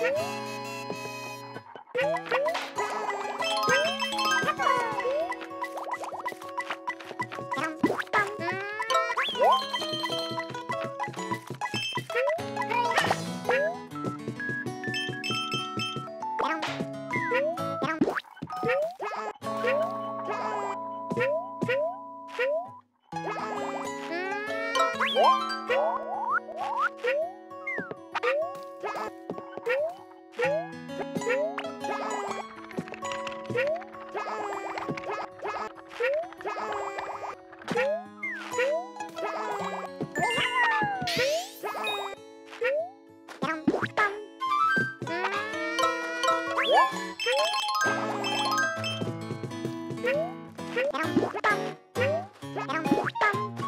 What? Bum, bum, bum.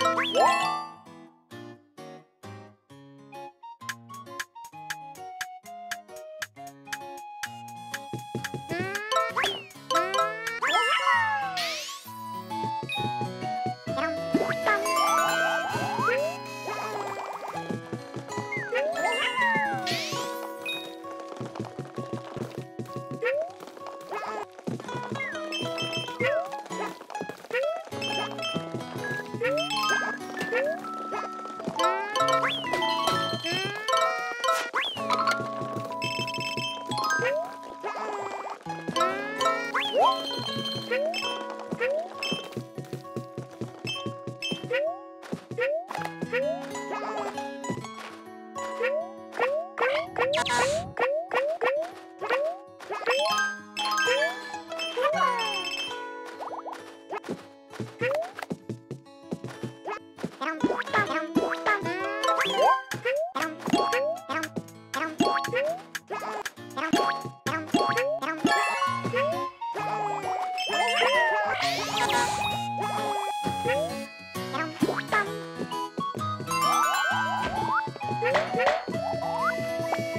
うん。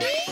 Woo!